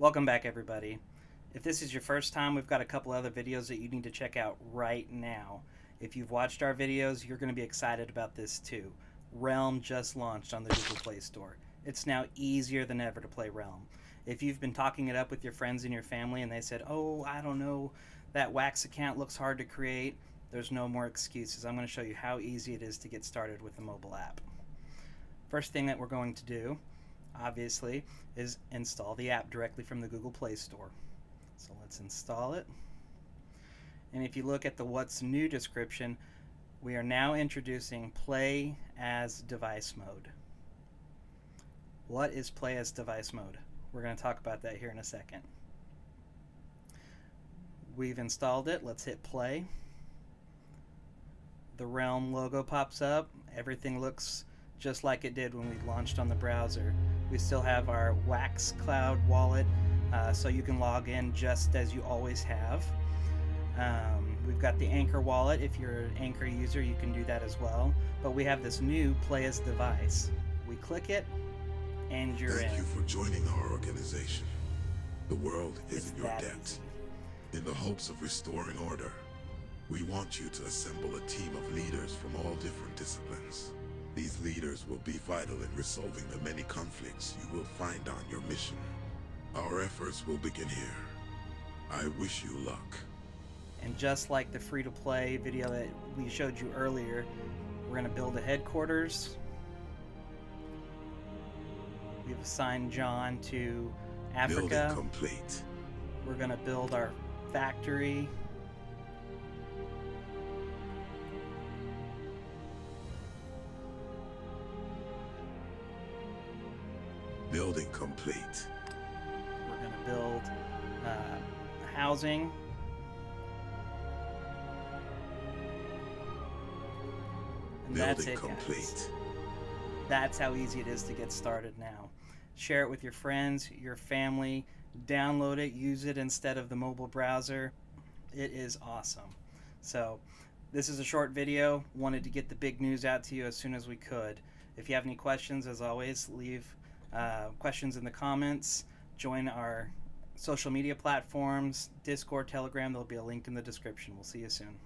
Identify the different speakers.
Speaker 1: Welcome back everybody. If this is your first time, we've got a couple other videos that you need to check out right now. If you've watched our videos, you're going to be excited about this too. Realm just launched on the Google Play Store. It's now easier than ever to play Realm. If you've been talking it up with your friends and your family and they said, oh, I don't know, that Wax account looks hard to create, there's no more excuses. I'm going to show you how easy it is to get started with the mobile app. First thing that we're going to do obviously, is install the app directly from the Google Play Store. So let's install it. And if you look at the what's new description, we are now introducing play as device mode. What is play as device mode? We're going to talk about that here in a second. We've installed it. Let's hit play. The Realm logo pops up. Everything looks just like it did when we launched on the browser. We still have our Wax Cloud wallet, uh, so you can log in just as you always have. Um, we've got the Anchor wallet. If you're an Anchor user, you can do that as well. But we have this new Play as device. We click it, and you're
Speaker 2: Thank
Speaker 1: in.
Speaker 2: Thank you for joining our organization. The world is in your debt.
Speaker 1: easy.
Speaker 2: In the hopes of restoring order, we want you to assemble a team of leaders from all different disciplines. Leaders will be vital in resolving the many conflicts you will find on your mission. Our efforts will begin here. I wish you luck.
Speaker 1: And just like the free to play video that we showed you earlier, we're going to build a headquarters. We've assigned John to
Speaker 2: Building
Speaker 1: Africa.
Speaker 2: complete.
Speaker 1: We're going to build our factory.
Speaker 2: Building complete.
Speaker 1: We're going to build uh, housing. And that's
Speaker 2: Building
Speaker 1: it, guys.
Speaker 2: complete.
Speaker 1: That's how easy it is to get started now. Share it with your friends, your family, download it, use it instead of the mobile browser. It is awesome. So, this is a short video. Wanted to get the big news out to you as soon as we could. If you have any questions, as always, leave uh, questions in the comments. Join our social media platforms, Discord, Telegram. There'll be a link in the description. We'll see you soon.